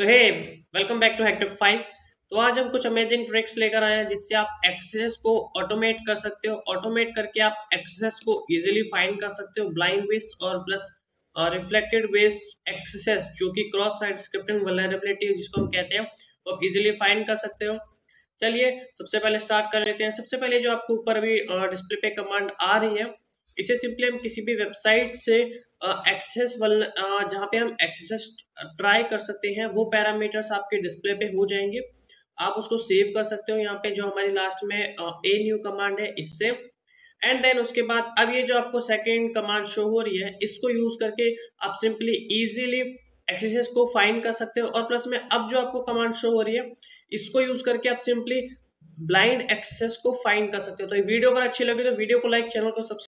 So hey welcome back to hack talk 5 तो आज हम कुछ अमेजिंग ट्रिक्स लेकर आए हैं जिससे आप एक्सेस को ऑटोमेट कर सकते हो। ऑटोमेट करके आप एक्सेस को इजीली फाइंड कर सकते हो। ब्लाइंड बेस और प्लस रिफ्लेक्टेड बेस एक्सेस जो कि क्रॉस साइड स्क्रिप्टिंग वल्नरेबिलिटी जिसको हम कहते हैं, वो आप इजीली फाइंड कर सकते हो। चलिए, सबसे पहले स्टार्ट कर लेते हैं। सबसे पहले जो आपको ऊपर अभी डिस्प्ले पे कमांड आ रही है इसे सिंपली हम किसी भी वेबसाइट से एक्सेस वाल जहाँ पे हम एक्सेस ट्राई कर सकते हैं, वो पैरामीटर्स आपके डिस्प्ले पे हो जाएँगे। आप उसको सेव कर सकते हो यहाँ पे, जो हमारी लास्ट में ए न्यू कमांड है इससे। एंड देन उसके बाद, अब ये जो आपको सेकेंड कमांड शो हो रही है, इसको यूज़ करके आप सिंपली इजीली एक्सेस को फाइंड कर सकते हो। और प्लस में अब जो आपको कमांड शो हो रही है, इसको यूज़ करके आप सिंपली ब्लाइंड एक्सेस को फाइंड कर सकते हो। तो वीडियो अगर अच्छी लगी तो वीडियो को लाइक चैनल को सब्सक्राइब